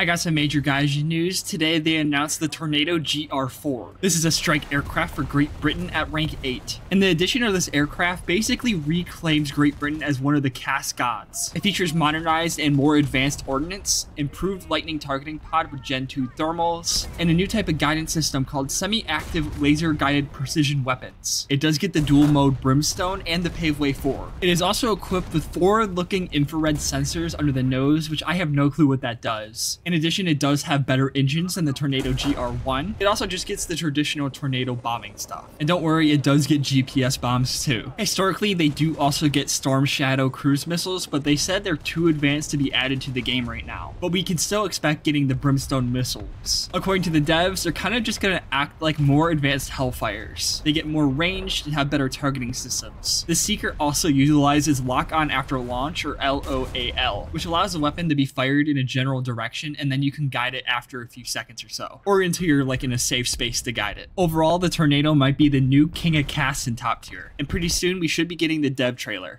I got some major Gaijin news. Today they announced the Tornado GR4. This is a strike aircraft for Great Britain at rank 8. And the addition of this aircraft basically reclaims Great Britain as one of the CAS gods. It features modernized and more advanced ordnance, improved Litening targeting pod with Gen 2 thermals, and a new type of guidance system called semi-active laser-guided precision weapons. It does get the dual mode Brimstone and the Paveway 4. It is also equipped with forward-looking infrared sensors under the nose, which I have no clue what that does. In addition, it does have better engines than the Tornado GR1. It also just gets the traditional Tornado bombing stuff. And don't worry, it does get GPS bombs too. Historically, they do also get Storm Shadow cruise missiles, but they said they're too advanced to be added to the game right now. But we can still expect getting the Brimstone missiles. According to the devs, they're kind of just gonna act like more advanced Hellfires. They get more ranged and have better targeting systems. The Seeker also utilizes lock on after launch or LOAL, which allows the weapon to be fired in a general direction and then you can guide it after a few seconds or so, or until you're like in a safe space to guide it. Overall, the Tornado might be the new king of casts in top tier, and pretty soon we should be getting the dev trailer.